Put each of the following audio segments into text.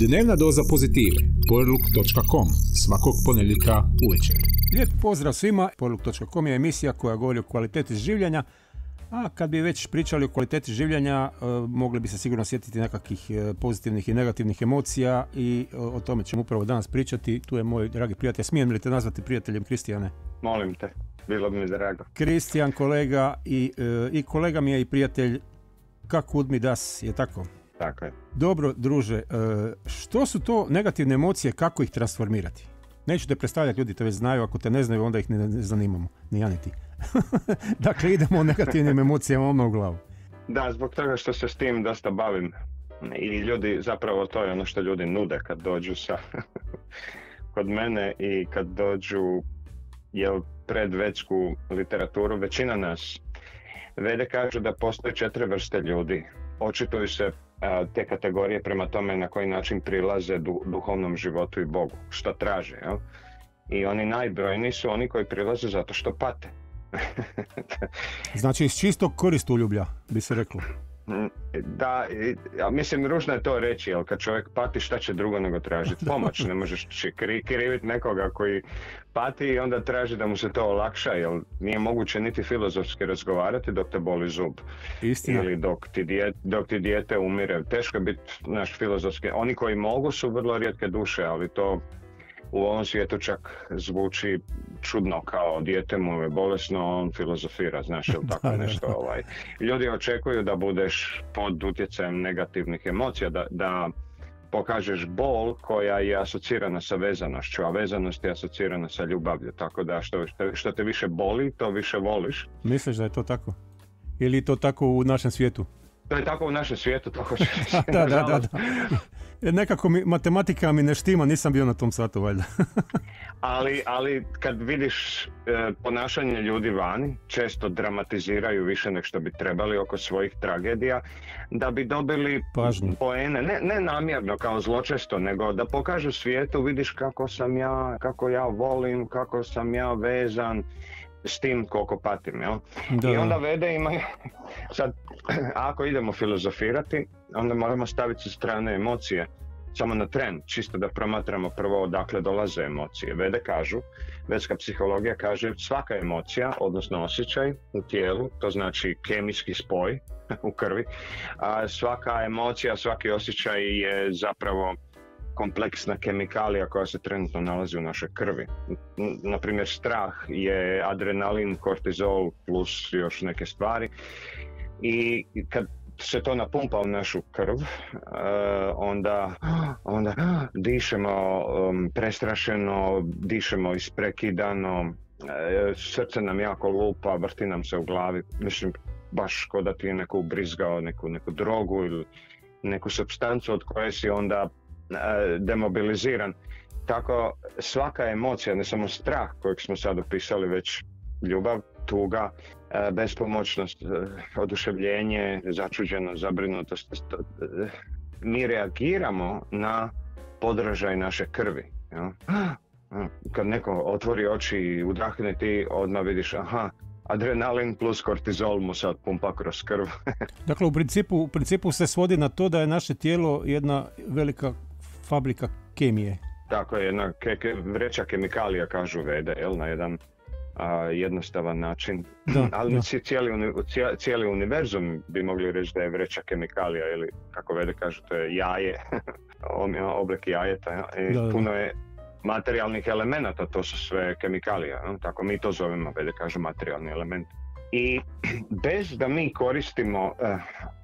Dnevna doza pozitive. Powerlook.com. Svakog ponedjeljka uvečer. Lijep pozdrav svima. Powerlook.com je emisija koja govori o kvaliteti življenja. A kad bi već pričali o kvaliteti življenja, e, mogli bi se sigurno sjetiti nekakvih e, pozitivnih i negativnih emocija i e, o tome ćemo upravo danas pričati. Tu je moj dragi prijatelj. Smijem li te nazvati prijateljem Kristijane? Molim te, bilo bi mi drago. Kristijan, kolega i, i kolega mi je i prijatelj kako mi das, je tako? Tako je. Dobro, druže, što su to negativne emocije, kako ih transformirati? Neću te predstavljati, ljudi te već znaju, ako te ne znaju, onda ih ne zanimamo, ni ja niti. dakle, idemo o negativnim emocijama ono u glavu. Da, zbog toga što se s tim dosta bavim. I ljudi, zapravo to je ono što ljudi nude kad dođu sa kod mene i kad dođu jel, pred vetsku literaturu. Većina nas vede kažu da postoje četiri vrste ljudi. Očituju se te kategorije prema tome na koji način prilaze duhovnom životu i Bogu, što traže. Jel? I oni najbrojniji su oni koji prilaze zato što pate. znači iz čistog uljublja, bi se reklo. Da, ja mislim ružno je to reći, jer kad čovjek pati šta će drugo nego tražiti pomoć, ne možeš kriviti nekoga koji pati i onda traži da mu se to olakša, jer nije moguće niti filozofski razgovarati dok te boli zub. Istina. Ili dok ti, dijete, dok ti dijete umire. Teško je biti naš filozofski. Oni koji mogu su vrlo rijetke duše, ali to u ovom svijetu čak zvuči čudno kao dijete mu je bolesno, on filozofira, znaš ili tako nešto. Ovaj. Ljudi očekuju da budeš pod utjecajem negativnih emocija, da, da pokažeš bol koja je asocirana sa vezanošću, a vezanost je asocirana sa ljubavlju, tako da što, što te više boli, to više voliš. Misliš da je to tako? Ili to tako u našem svijetu? To je tako u našem svijetu, to hoće da, da, da, da. Nekako mi, matematika mi ne štima, nisam bio na tom satu valjda. ali, ali kad vidiš e, ponašanje ljudi vani, često dramatiziraju više nek što bi trebali oko svojih tragedija, da bi dobili Pažnju. poene, ne, ne namjerno kao zločesto, nego da pokažu svijetu, vidiš kako sam ja, kako ja volim, kako sam ja vezan, s tim koliko patim, jel? I onda vede imaju, sad, ako idemo filozofirati, onda moramo staviti sa strane emocije, samo na tren, čisto da promatramo prvo odakle dolaze emocije. Vede kažu, vedska psihologija kaže svaka emocija, odnosno osjećaj u tijelu, to znači kemijski spoj u krvi, a svaka emocija, svaki osjećaj je zapravo kompleksna kemikalija koja se trenutno nalazi u našoj krvi. Naprimjer, strah je adrenalin, kortizol plus još neke stvari i kad se to napumpa u našu krv, uh, onda, onda dišemo um, prestrašeno, dišemo isprekidano, uh, srce nam jako lupa, vrti nam se u glavi, mislim baš kao da ti je neko ubrizgao neku, neku drogu ili neku substancu od koje si onda E, demobiliziran. Tako svaka emocija, ne samo strah kojeg smo sad opisali, već ljubav, tuga, bespomoćnost, oduševljenje, začuđenost, zabrinutost. Mi reagiramo na podražaj naše krvi. Kad neko otvori oči i udahne ti, odmah vidiš, aha, adrenalin plus kortizol mu sad pumpa kroz krv. dakle, u principu, u principu se svodi na to da je naše tijelo jedna velika fabrika kemije. Tako je, jedna ke, vreća kemikalija kažu vede, jel, na jedan a, jednostavan način. Da, Ali da. Cijeli, cijeli univerzum bi mogli reći da je vreća kemikalija ili kako vede kažu to je jaje, oblik jajeta. I da, puno je materijalnih elemenata, to su sve kemikalija, tako mi to zovemo, vede kažu materijalni element. I bez da mi koristimo, eh,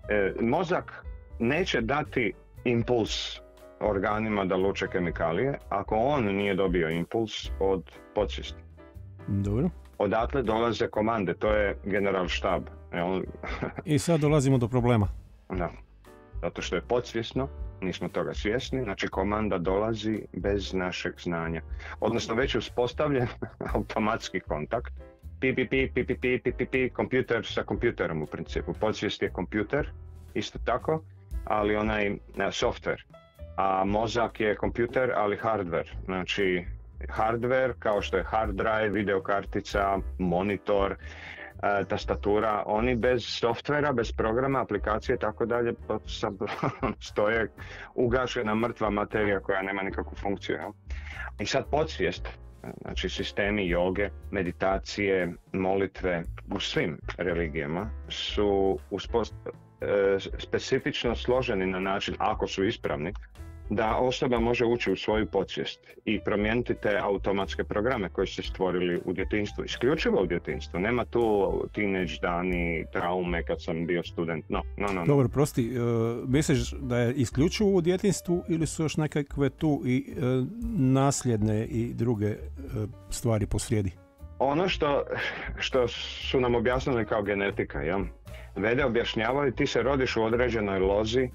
eh, mozak neće dati impuls organima da luče kemikalije ako on nije dobio impuls od podsvijesti. Dobro. Odatle dolaze komande, to je general štab. I sad dolazimo do problema. Da. Zato što je podsvjesno, nismo toga svjesni, znači komanda dolazi bez našeg znanja. Odnosno već je uspostavljen automatski kontakt. Pi, pi, pi, pi, pi, pi, pi, pi, pi, kompjuter sa kompjuterom u principu. Podsvijest je kompjuter, isto tako, ali onaj software a mozak je kompjuter, ali hardware. Znači, hardware kao što je hard drive, videokartica, monitor, tastatura, oni bez softvera, bez programa, aplikacije i tako dalje, stoje ugašena mrtva materija koja nema nikakvu funkciju. I sad podsvijest, znači sistemi joge, meditacije, molitve u svim religijama su uspost, e, specifično složeni na način, ako su ispravni, da osoba može ući u svoju podsvijest i promijeniti te automatske programe koje su stvorili u djetinstvu. Isključivo u djetinstvu. Nema tu teenage dani, traume kad sam bio student. No, no, no. Dobro, prosti, uh, misliš da je isključivo u djetinstvu ili su još nekakve tu i uh, nasljedne i druge uh, stvari posrijedi? Ono što, što su nam objasnili kao genetika, ja? Vede objašnjavaju ti se rodiš u određenoj lozi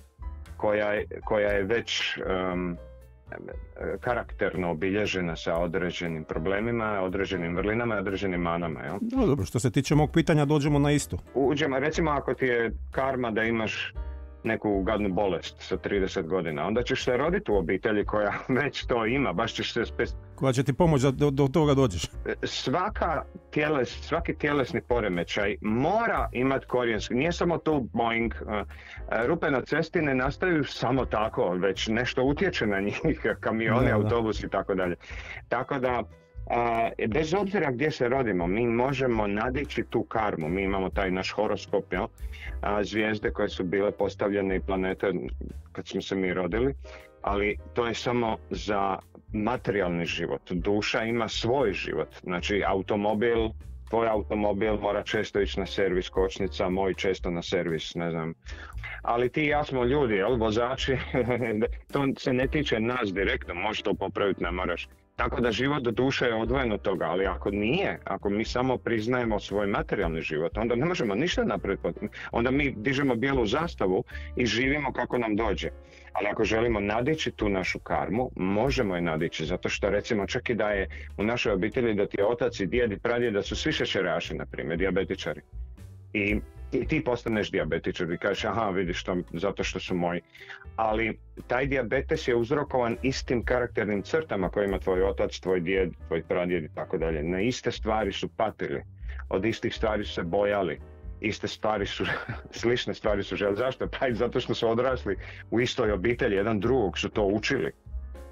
koja koja je već um, karakterno obilježena sa određenim problemima, određenim vrlinama i određenim manama. Jel? No, dobro, što se tiče mog pitanja, dođemo na isto. Uđemo, recimo ako ti je karma da imaš neku gadnu bolest sa 30 godina, onda ćeš se roditi u obitelji koja već to ima, baš ćeš se... Spe... Koja će ti pomoći da do, do toga dođeš? Svaka tjeles, svaki tjelesni poremećaj mora imati korijenski, nije samo tu boing, rupe na cesti ne nastaju samo tako, već nešto utječe na njih, kamioni, autobusi i tako dalje. Tako da bez obzira gdje se rodimo, mi možemo nadići tu karmu. Mi imamo taj naš horoskop, jel? zvijezde koje su bile postavljene i planete kad smo se mi rodili, ali to je samo za materijalni život. Duša ima svoj život. Znači automobil, tvoj automobil mora često ići na servis kočnica, moj često na servis, ne znam. Ali ti i ja smo ljudi, jel, vozači, to se ne tiče nas direktno, možeš to popraviti, ne moraš. Tako da život do duše je odvojen od toga, ali ako nije, ako mi samo priznajemo svoj materijalni život, onda ne možemo ništa napraviti. Onda mi dižemo bijelu zastavu i živimo kako nam dođe. Ali ako želimo nadići tu našu karmu, možemo je nadići, zato što recimo čak i da je u našoj obitelji da ti je otac i djed i pradjed da su svi šećeraši, na primjer, diabetičari. I i ti postaneš dijabetičar i kažeš aha vidiš to zato što su moji. Ali taj dijabetes je uzrokovan istim karakternim crtama koje ima tvoj otac, tvoj djed, tvoj pradjed i tako dalje. Na iste stvari su patili, od istih stvari su se bojali, iste stvari su, slične stvari su želi. Zašto? Pa zato što su odrasli u istoj obitelji, jedan drugog su to učili.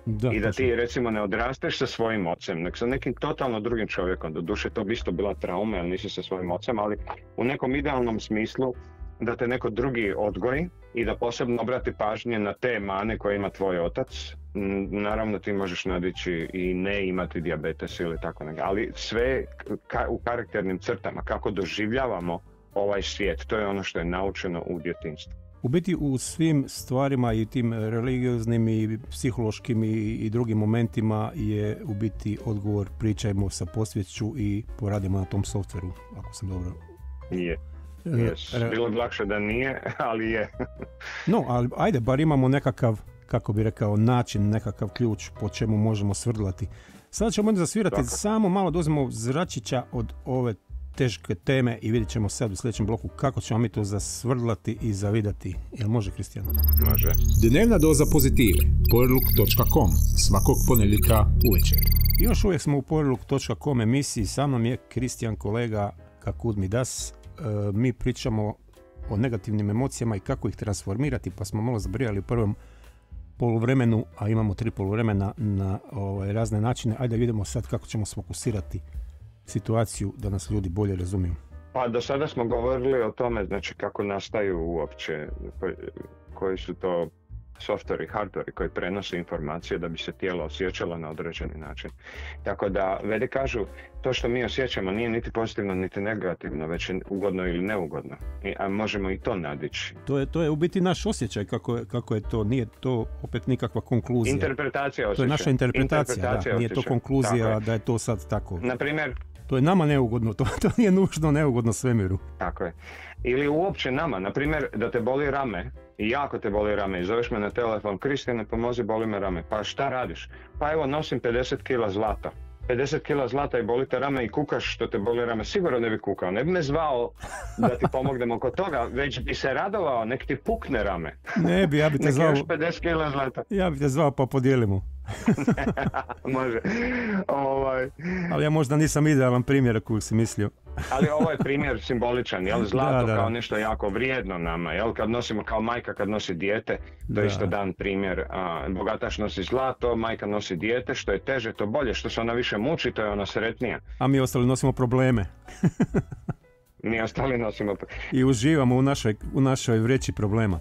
Da, I da ti recimo ne odrasteš sa svojim ocem, nek sa nekim totalno drugim čovjekom. Do duše to bi isto bila trauma, jer nisi sa svojim ocem, ali u nekom idealnom smislu da te neko drugi odgoji i da posebno obrati pažnje na te mane koje ima tvoj otac. Naravno ti možeš nadići i ne imati dijabetes ili tako nekako, ali sve u karakternim crtama, kako doživljavamo ovaj svijet, to je ono što je naučeno u djetinstvu. U biti u svim stvarima i tim religioznim i psihološkim i, i drugim momentima je u biti odgovor pričajmo sa posvjeću i poradimo na tom softveru, ako sam dobro. Nije. Yes. Bilo bi lakše da nije, ali je. no, ali ajde, bar imamo nekakav, kako bi rekao, način, nekakav ključ po čemu možemo svrdlati. Sada ćemo zasvirati samo malo dozimo zračića od ove teške teme i vidjet ćemo sad u sljedećem bloku kako ćemo mi to zasvrdlati i zavidati. Jel može, Kristijano? Može. Dnevna doza pozitive. Powerlook.com. Svakog ponedjeljka uvečer. Još uvijek smo u Powerlook.com emisiji. Sa mnom je Kristijan kolega Kakud mi das. E, mi pričamo o negativnim emocijama i kako ih transformirati, pa smo malo zabrijali u prvom poluvremenu, a imamo tri poluvremena na ovaj, razne načine. Ajde vidimo sad kako ćemo sfokusirati situaciju da nas ljudi bolje razumiju? Pa do sada smo govorili o tome znači kako nastaju uopće, koji su to softveri, hardveri koji prenose informacije da bi se tijelo osjećalo na određeni način. Tako da vede kažu to što mi osjećamo nije niti pozitivno niti negativno, već je ugodno ili neugodno. I, a možemo i to nadići. To je, to je u biti naš osjećaj kako je, kako je to, nije to opet nikakva konkluzija. Interpretacija osjećaja. To je naša interpretacija, da. nije to konkluzija da je to sad tako. Na primjer, to je nama neugodno, to, to nije nužno neugodno svemiru. Tako je. Ili uopće nama, na primjer da te boli rame i jako te boli rame i zoveš me na telefon, Kristine pomozi boli me rame, pa šta radiš? Pa evo nosim 50 kila zlata. 50 kila zlata i boli te rame i kukaš što te boli rame, sigurno ne bi kukao, ne bi me zvao da ti pomognem oko toga, već bi se radovao, nek ti pukne rame. Ne bi, ja bi te zvao... 50 kila zlata. Ja bi te zvao pa podijelimo. Može. Ovaj. Ali ja možda nisam idealan primjer ako si mislio. Ali ovo je primjer simboličan, jel? Zlato kao nešto jako vrijedno nama, jel? Kad nosimo kao majka kad nosi dijete, to je isto dan primjer. A, bogataš nosi zlato, majka nosi dijete, što je teže, to bolje, što se ona više muči, to je ona sretnija. A mi ostali nosimo probleme. mi ostali nosimo... I uživamo u našoj, u našoj vreći problema.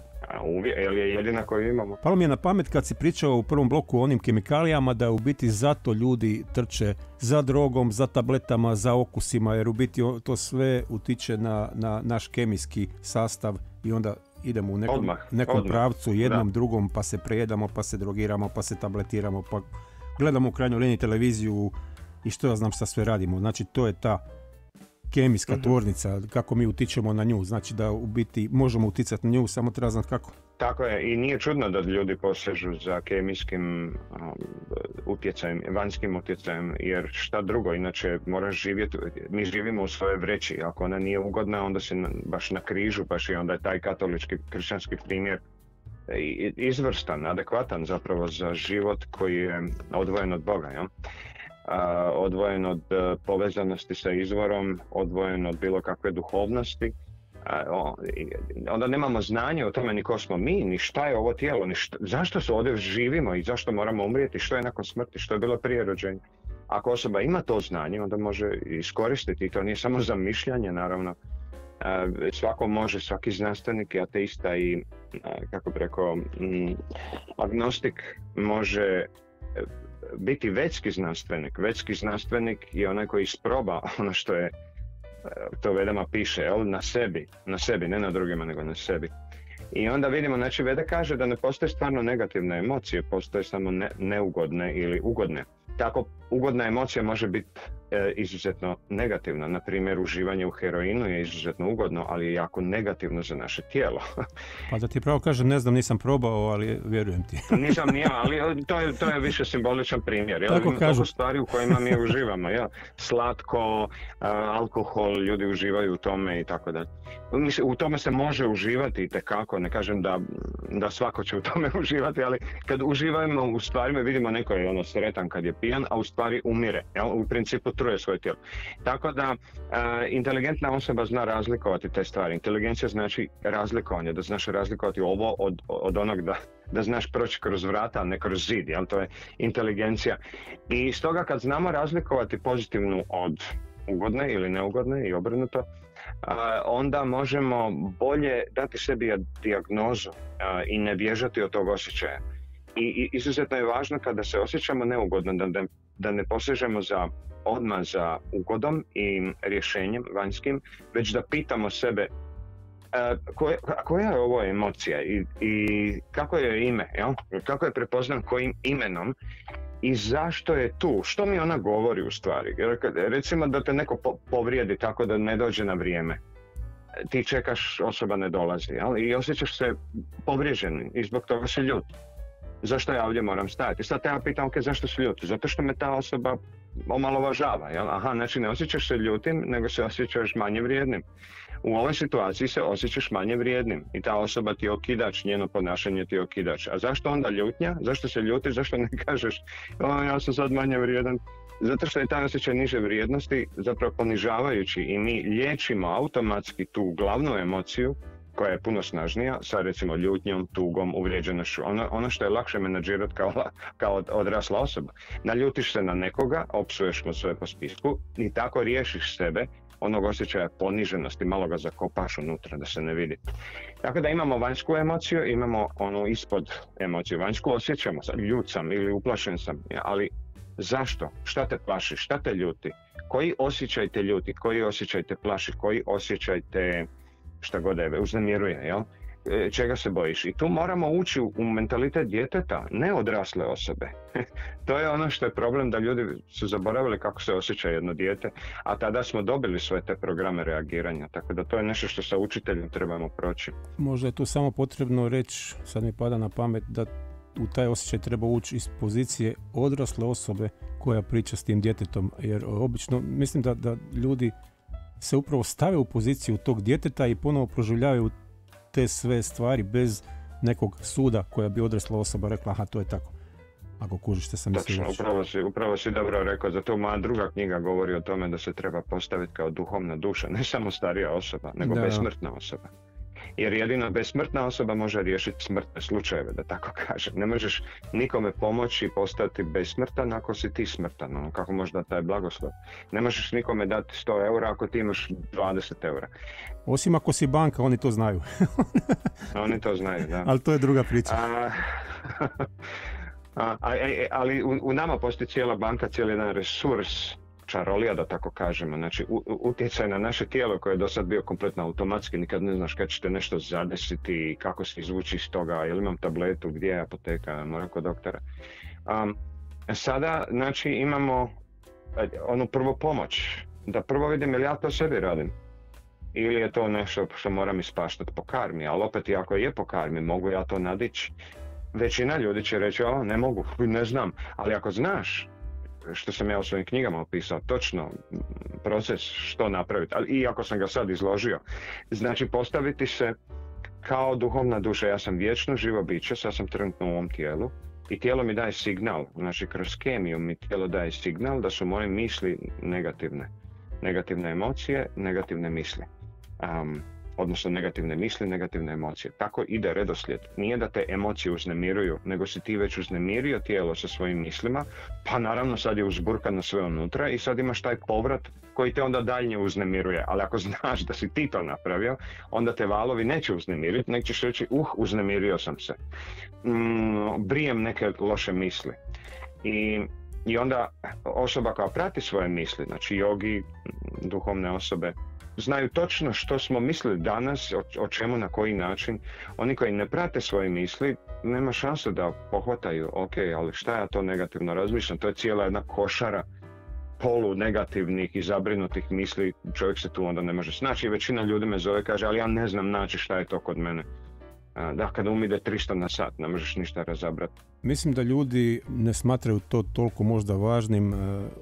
Je li je jedina koju imamo? Palo mi je na pamet kad si pričao u prvom bloku o onim kemikalijama da u biti zato ljudi trče za drogom, za tabletama, za okusima jer u biti to sve utiče na, na naš kemijski sastav i onda idemo u nekom, nekom pravcu, jednom, drugom, pa se prejedamo, pa se drogiramo, pa se tabletiramo, pa gledamo u krajnjoj liniji televiziju i što ja znam šta sve radimo. Znači to je ta kemijska mm tvornica, kako mi utičemo na nju, znači da u biti možemo uticati na nju, samo treba znati kako. Tako je, i nije čudno da ljudi posežu za kemijskim um, utjecajem, vanjskim utjecajem, jer šta drugo, inače moraš živjeti, mi živimo u svojoj vreći, ako ona nije ugodna, onda si baš na križu, baš i onda je taj katolički, kršćanski primjer izvrstan, adekvatan zapravo za život koji je odvojen od Boga. Ja? Odvojen od e, povezanosti sa izvorom, odvojen od bilo kakve duhovnosti. Onda nemamo znanje o tome ni ko smo mi, ni šta je ovo tijelo, ni zašto se ovdje živimo i zašto moramo umrijeti, što je nakon smrti, što je bilo prije rođenja. Ako osoba ima to znanje, onda može iskoristiti i to nije samo za mišljanje, naravno. Svako može, svaki znanstvenik i ateista i, kako bi rekao, agnostik može biti većki znanstvenik. Većki znanstvenik je onaj koji isproba ono što je, e, to Vedama piše, jel? na sebi, na sebi, ne na drugima, nego na sebi. I onda vidimo, znači Veda kaže da ne postoje stvarno negativne emocije, postoje samo neugodne ili ugodne. Tako ugodna emocija može biti izuzetno negativna. Na primjer, uživanje u heroinu je izuzetno ugodno, ali je jako negativno za naše tijelo. pa da ti pravo kažem, ne znam, nisam probao, ali vjerujem ti. nisam nija, ali to je, to je više simboličan primjer. Jel? Tako kažu. stvari u kojima mi uživamo. Ja? Slatko, alkohol, ljudi uživaju u tome i tako da. U tome se može uživati i tekako, ne kažem da, da svako će u tome uživati, ali kad uživamo u stvarima vidimo neko je ono sretan kad je pijan, a u stvari umire. Jel? U principu truje svoje tijelo. Tako da e, inteligentna osoba zna razlikovati te stvari. Inteligencija znači razlikovanje, da znaš razlikovati ovo od, od onog da, da znaš proći kroz vrata, a ne kroz zid. Jel? To je inteligencija. I stoga kad znamo razlikovati pozitivnu od ugodne ili neugodne i obrnuto, onda možemo bolje dati sebi dijagnozu i ne bježati od tog osjećaja. I, izuzetno je važno kada se osjećamo neugodno da, da ne posežemo za odmah za ugodom i rješenjem vanjskim, već da pitamo sebe e, koja, koja je ovo emocija i, i kako je ime, jel? kako je prepoznam kojim imenom i zašto je tu, što mi ona govori u stvari. Recimo da te neko povrijedi tako da ne dođe na vrijeme ti čekaš, osoba ne dolazi, jel? i osjećaš se povrijeđen i zbog toga se ljut zašto ja ovdje moram stajati? Sad ja pitam, ok, zašto si ljuti? Zato što me ta osoba omalovažava, jel? Aha, znači ne osjećaš se ljutim, nego se osjećaš manje vrijednim. U ovoj situaciji se osjećaš manje vrijednim i ta osoba ti je okidač, njeno ponašanje ti je okidač. A zašto onda ljutnja? Zašto se ljuti? Zašto ne kažeš, o, ja sam sad manje vrijedan? Zato što je taj osjećaj niže vrijednosti zapravo ponižavajući i mi liječimo automatski tu glavnu emociju koja je puno snažnija sa recimo ljutnjom, tugom, uvrijeđenošću. Ono, ono što je lakše menadžirati kao, kao odrasla osoba. Naljutiš se na nekoga, opsuješ mu sve po spisku i tako riješiš sebe onog osjećaja poniženosti, malo ga zakopaš unutra da se ne vidi. Tako da imamo vanjsku emociju, imamo onu ispod emociju. Vanjsku osjećamo, ljut sam ili uplašen sam, ali zašto? Šta te plaši? Šta te ljuti? Koji osjećaj te ljuti? Koji osjećaj te plaši? Koji osjećaj te šta god je, uznemiruje, jel? E, čega se bojiš? I tu moramo ući u mentalitet djeteta, ne odrasle osobe. to je ono što je problem da ljudi su zaboravili kako se osjeća jedno dijete, a tada smo dobili sve te programe reagiranja, tako da to je nešto što sa učiteljem trebamo proći. Možda je tu samo potrebno reći, sad mi pada na pamet, da u taj osjećaj treba ući iz pozicije odrasle osobe koja priča s tim djetetom, jer obično mislim da, da ljudi se upravo stave u poziciju tog djeteta i ponovo proživljavaju te sve stvari bez nekog suda koja bi odrasla osoba rekla aha to je tako. ako kužiš što sam Točno, upravo si, upravo si dobro rekao, zato moja druga knjiga govori o tome da se treba postaviti kao duhovna duša, ne samo starija osoba, nego da. besmrtna osoba. Jer jedino besmrtna osoba može riješiti smrtne slučajeve, da tako kažem. Ne možeš nikome pomoći i postati besmrtan ako si ti smrtan. Ono, kako možda taj blagoslov? Ne možeš nikome dati 100 eura ako ti imaš 20 eura. Osim ako si banka, oni to znaju. oni to znaju, da. Ali to je druga priča. A, a, e, ali u, u nama postoji cijela banka, cijeli jedan resurs čarolija, da tako kažemo. Znači, utjecaj na naše tijelo koje je do sad bio kompletno automatski, nikad ne znaš kad ćete nešto zadesiti, kako se izvući iz toga, jel imam tabletu, gdje je apoteka, moram kod doktora. Um, sada, znači, imamo e, onu prvu pomoć, da prvo vidim jel ja to sebi radim. Ili je to nešto što moram ispaštati po karmi, ali opet i ako je po karmi, mogu ja to nadići. Većina ljudi će reći, o, ne mogu, ne znam, ali ako znaš što sam ja u svojim knjigama opisao, točno proces što napraviti, ali iako sam ga sad izložio. Znači postaviti se kao duhovna duša, ja sam vječno živo biće, sad sam trenutno u ovom tijelu i tijelo mi daje signal, znači kroz kemiju mi tijelo daje signal da su moje misli negativne. Negativne emocije, negativne misli. Um, odnosno negativne misli, negativne emocije. Tako ide redoslijed. Nije da te emocije uznemiruju, nego si ti već uznemirio tijelo sa svojim mislima, pa naravno sad je uzburkano sve unutra i sad imaš taj povrat koji te onda daljnje uznemiruje. Ali ako znaš da si ti to napravio, onda te valovi neće uznemiriti, nek ćeš reći, uh, uznemirio sam se. Mm, brijem neke loše misli. I i onda osoba koja prati svoje misli, znači jogi, duhovne osobe, znaju točno što smo mislili danas, o, čemu, na koji način. Oni koji ne prate svoje misli, nema šanse da pohvataju, ok, ali šta ja to negativno razmišljam, to je cijela jedna košara polu negativnih i zabrinutih misli, čovjek se tu onda ne može snaći. Većina ljudi me zove kaže, ali ja ne znam naći šta je to kod mene. Da, kada umide 300 na sat, ne možeš ništa razabrati. Mislim da ljudi ne smatraju to toliko možda važnim, e,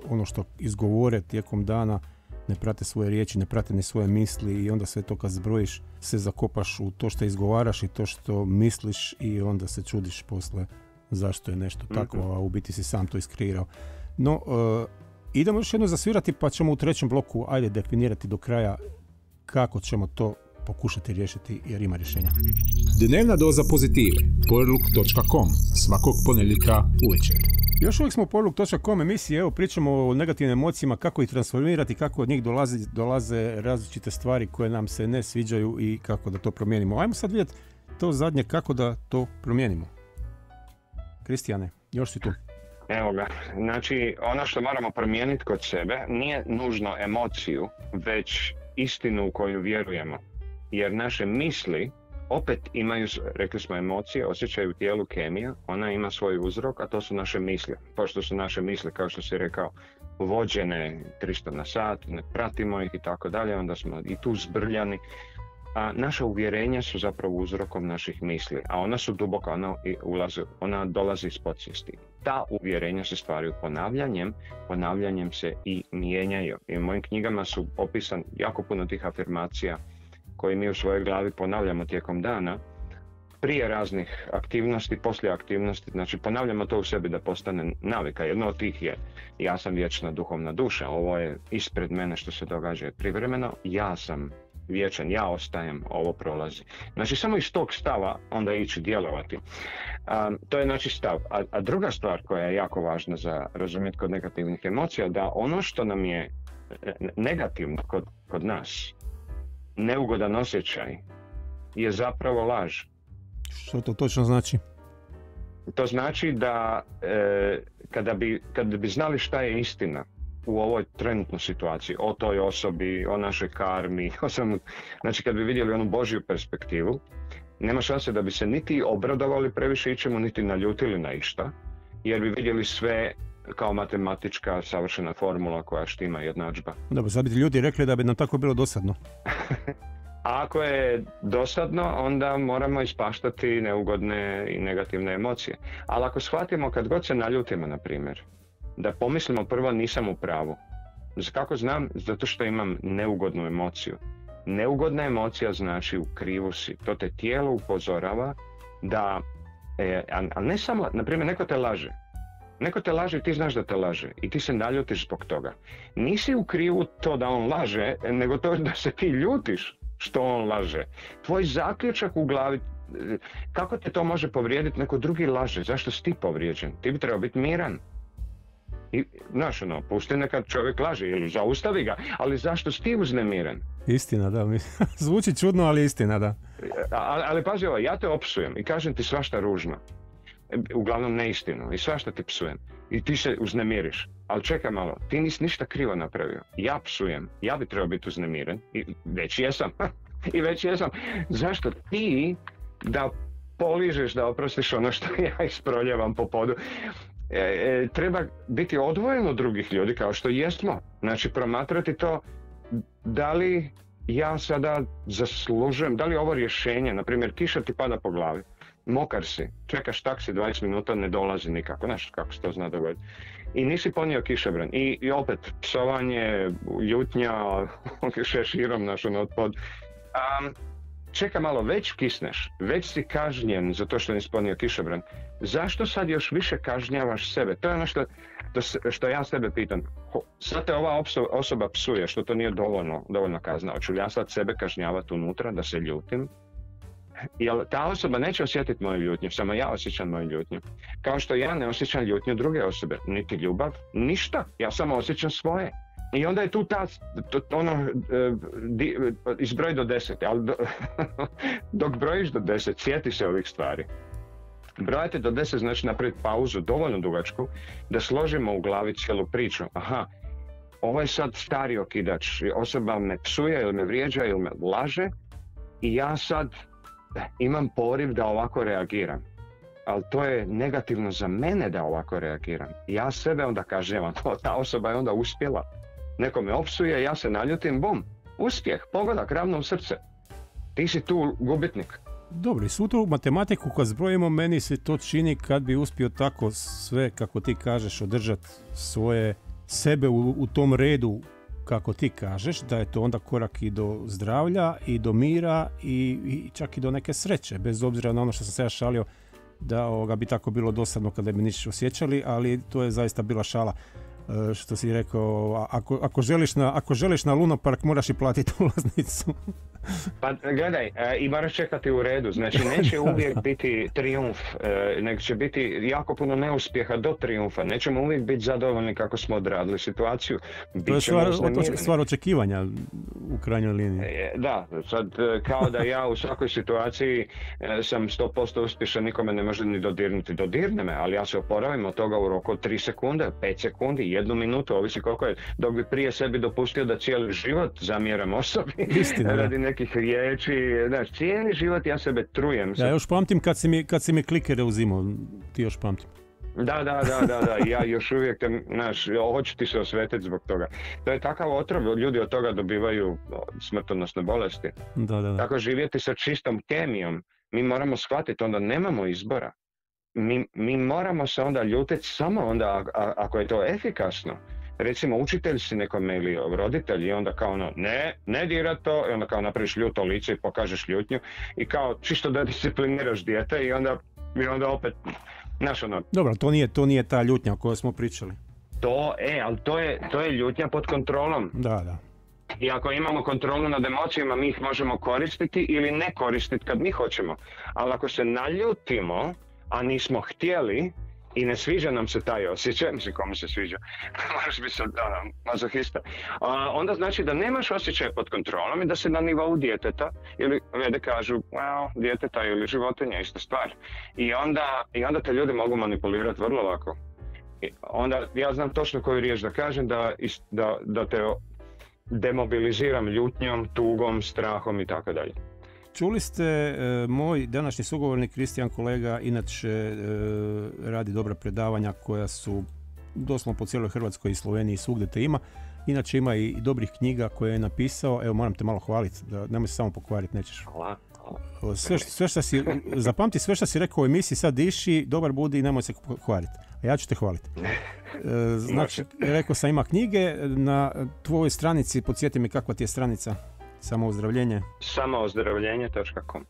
ono što izgovore tijekom dana, ne prate svoje riječi, ne prate ni svoje misli i onda sve to kad zbrojiš se zakopaš u to što izgovaraš i to što misliš i onda se čudiš posle zašto je nešto tako, mhm. a u biti si sam to iskreirao. No, uh, idemo još jedno zasvirati pa ćemo u trećem bloku ajde definirati do kraja kako ćemo to pokušati riješiti jer ima rješenja. Dnevna doza pozitive. Porluk.com svakog ponedjeljka uvečer. Još uvijek smo u porluk.com emisiji, evo pričamo o negativnim emocijama, kako ih transformirati, kako od njih dolaze, dolaze različite stvari koje nam se ne sviđaju i kako da to promijenimo. Ajmo sad vidjeti to zadnje kako da to promijenimo. Kristijane, još si tu. Evo ga, znači ono što moramo promijeniti kod sebe nije nužno emociju, već istinu u koju vjerujemo jer naše misli opet imaju, rekli smo emocije, osjećaju u tijelu kemija, ona ima svoj uzrok, a to su naše misli. Pošto su naše misli, kao što si rekao, vođene 300 na sat, ne pratimo ih i tako dalje, onda smo i tu zbrljani. A naša uvjerenja su zapravo uzrokom naših misli, a ona su duboka, ona, ulaze, ona dolazi iz podsvijesti. Ta uvjerenja se stvaraju ponavljanjem, ponavljanjem se i mijenjaju. I u mojim knjigama su opisan jako puno tih afirmacija, koji mi u svojoj glavi ponavljamo tijekom dana, prije raznih aktivnosti, poslije aktivnosti, znači ponavljamo to u sebi da postane navika. Jedno od tih je ja sam vječna duhovna duša, ovo je ispred mene što se događa privremeno, ja sam vječan, ja ostajem, ovo prolazi. Znači samo iz tog stava onda ići djelovati. to je znači stav. A, a druga stvar koja je jako važna za razumjeti kod negativnih emocija, da ono što nam je e, negativno kod, kod nas, neugodan osjećaj je zapravo laž. Što to točno znači? To znači da e, kada, bi, kada bi znali šta je istina u ovoj trenutnoj situaciji, o toj osobi, o našoj karmi, o sam, znači kad bi vidjeli onu Božju perspektivu, nema šanse da bi se niti obradovali previše ičemu, niti naljutili na išta, jer bi vidjeli sve kao matematička savršena formula koja štima jednadžba. Dobro, sad bi ljudi rekli da bi nam tako bilo dosadno. A ako je dosadno, onda moramo ispaštati neugodne i negativne emocije. Ali ako shvatimo kad god se naljutimo, na primjer, da pomislimo prvo nisam u pravu. Kako znam? Zato što imam neugodnu emociju. Neugodna emocija znači u krivu si. To te tijelo upozorava da, e, a, ne samo, na primjer, neko te laže Neko te laže i ti znaš da te laže i ti se naljutiš zbog toga. Nisi u krivu to da on laže, nego to da se ti ljutiš što on laže. Tvoj zaključak u glavi, kako te to može povrijediti, neko drugi laže, zašto si ti povrijeđen? Ti bi trebao biti miran. I, znaš, ono, pusti neka čovjek laže ili zaustavi ga, ali zašto si ti uznemiren? Istina, da. Zvuči čudno, ali istina, da. Ali, ali pazi ovo, ja te opsujem i kažem ti svašta ružno. Uglavnom neistinu i svašta ti psujem. I ti se uznemiriš. Ali čekaj malo, ti nisi ništa krivo napravio. Ja psujem, ja bi trebao biti uznemiren i već jesam. I već jesam. Zašto ti da poližeš, da oprostiš ono što ja isproljevam po podu. E, e, treba biti odvojen od drugih ljudi kao što jesmo. Znači promatrati to da li ja sada zaslužujem, da li ovo rješenje, na primjer kiša ti pada po glavi, mokar si, čekaš taksi 20 minuta, ne dolazi nikako, znaš kako se to zna dogoditi. I nisi ponio kišobran. I, i opet, psovanje, ljutnja, šeširom naš ono pod. Um, čeka malo, već kisneš, već si kažnjen za to što nisi ponio kišobran. Zašto sad još više kažnjavaš sebe? To je ono što, što ja sebe pitam. Sad te ova osoba psuje, što to nije dovoljno, dovoljno kazna. Hoću ja sad sebe kažnjavati unutra, da se ljutim? Jer ta osoba neće osjetiti moju ljutnju, samo ja osjećam moju ljutnju. Kao što ja ne osjećam ljutnju druge osobe, niti ljubav, ništa. Ja samo osjećam svoje. I onda je tu ta, ono, e, izbroj do deset, ali dok brojiš do deset, sjeti se ovih stvari. Brojate do deset znači napraviti pauzu dovoljno dugačku da složimo u glavi cijelu priču. Aha, ovo je sad stari okidač, osoba me psuje ili me vrijeđa ili me laže i ja sad imam poriv da ovako reagiram. Ali to je negativno za mene da ovako reagiram. Ja sebe onda kažem, ta osoba je onda uspjela. Neko me opsuje, ja se naljutim, bum, uspjeh, pogodak, ravno u srce. Ti si tu gubitnik. Dobro, i svu tu matematiku kad zbrojimo, meni se to čini kad bi uspio tako sve, kako ti kažeš, održati svoje sebe u tom redu kako ti kažeš, da je to onda korak i do zdravlja i do mira i, i čak i do neke sreće, bez obzira na ono što sam se ja šalio da ovoga bi tako bilo dosadno kada bi ništa osjećali, ali to je zaista bila šala. E, što si rekao, ako, ako, želiš na, ako želiš na Luna Park moraš i platiti ulaznicu. pa gledaj, e, i moraš čekati u redu, znači neće uvijek biti triumf, e, nego će biti jako puno neuspjeha do triumfa, nećemo uvijek biti zadovoljni kako smo odradili situaciju. to je stvar, stvar očekivanja u krajnjoj liniji. Da, sad kao da ja u svakoj situaciji sam 100% uspješan, nikome ne može ni dodirnuti, dodirne me, ali ja se oporavim od toga u roku 3 sekunde, 5 sekundi, jednu minutu, ovisi koliko je, dok bi prije sebi dopustio da cijeli život zamjeram osobi Istina, radi nekih riječi, znaš, cijeli život ja sebe trujem. Ja još pamtim kad si mi, kad si mi klikere uzimao, ti još pamtim. Da, da, da, da, da, ja još uvijek, znaš, hoću ti se osvetiti zbog toga. To je takav otrov, ljudi od toga dobivaju smrtonosne bolesti. Da, da, da. Tako živjeti sa čistom kemijom, mi moramo shvatiti, onda nemamo izbora mi, mi moramo se onda ljutiti samo onda ako je to efikasno. Recimo učitelj si nekome ili roditelj i onda kao ono ne, ne dira to i onda kao napraviš ljuto lice i pokažeš ljutnju i kao čisto da discipliniraš dijete i onda, i onda opet znaš ono. Dobro, to nije, to nije ta ljutnja o kojoj smo pričali. To, e, ali to je, to je ljutnja pod kontrolom. Da, da. I ako imamo kontrolu nad emocijama, mi ih možemo koristiti ili ne koristiti kad mi hoćemo. Ali ako se naljutimo, a nismo htjeli i ne sviđa nam se taj osjećaj, mislim kome se sviđa, moraš biti sad mazohista, a, onda znači da nemaš osjećaj pod kontrolom i da se na nivou djeteta, ili vede kažu, wow, djeteta ili životinja, ista stvar. I onda, I onda te ljudi mogu manipulirati vrlo lako. I onda ja znam točno koju riječ da kažem, da, da, da te demobiliziram ljutnjom, tugom, strahom i tako dalje. Čuli ste, e, moj današnji sugovornik Kristijan kolega inače e, radi dobra predavanja koja su doslovno po cijeloj Hrvatskoj i Sloveniji svugdje te ima. Inače ima i dobrih knjiga koje je napisao. Evo moram te malo hvaliti, da nemoj se samo pokvariti, nećeš. Hvala. Sve, sve što si, zapamti sve što si rekao u emisiji, sad diši, dobar budi i nemoj se kvariti. A ja ću te hvaliti. E, znači, rekao sam ima knjige, na tvojoj stranici, podsjeti mi kakva ti je stranica? Samo ozdravljenje? Samo ozdravljenje.com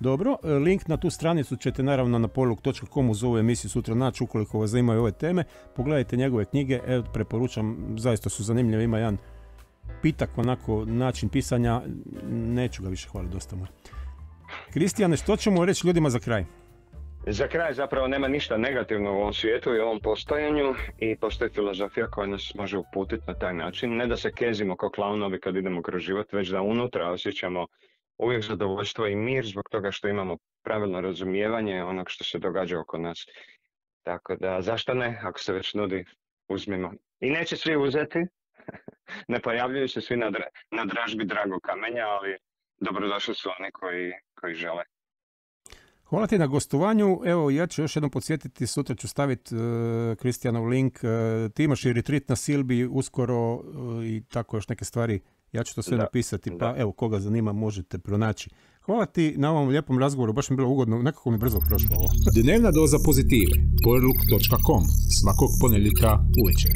Dobro, e, link na tu stranicu ćete naravno na poluk.com uz ovu emisiju sutra naći ukoliko vas zanimaju ove teme. Pogledajte njegove knjige, evo preporučam, zaista su zanimljive, ima jedan pitak onako način pisanja, neću ga više hvaliti dosta moj. Kristijane, što ćemo reći ljudima za kraj? Za kraj zapravo nema ništa negativno u ovom svijetu i ovom postojanju i postoji filozofija koja nas može uputiti na taj način. Ne da se kezimo kao klaunovi kad idemo kroz život, već da unutra osjećamo uvijek zadovoljstvo i mir zbog toga što imamo pravilno razumijevanje onog što se događa oko nas. Tako da, zašto ne, ako se već nudi, uzmimo. I neće svi uzeti, ne pojavljuju se svi na, na dražbi drago kamenja, ali dobrodošli su oni koji, koji žele. Hvala ti na gostovanju. Evo, ja ću još jednom podsjetiti, sutra ću staviti uh, Kristijanov link. Uh, ti imaš i retreat na Silbi uskoro uh, i tako još neke stvari. Ja ću to sve napisati, pa evo, koga zanima možete pronaći. Hvala ti na ovom lijepom razgovoru, baš mi bilo ugodno, nekako mi brzo prošlo ovo. Dnevna doza pozitive, poruk.com, svakog ponedjeljka uvečer.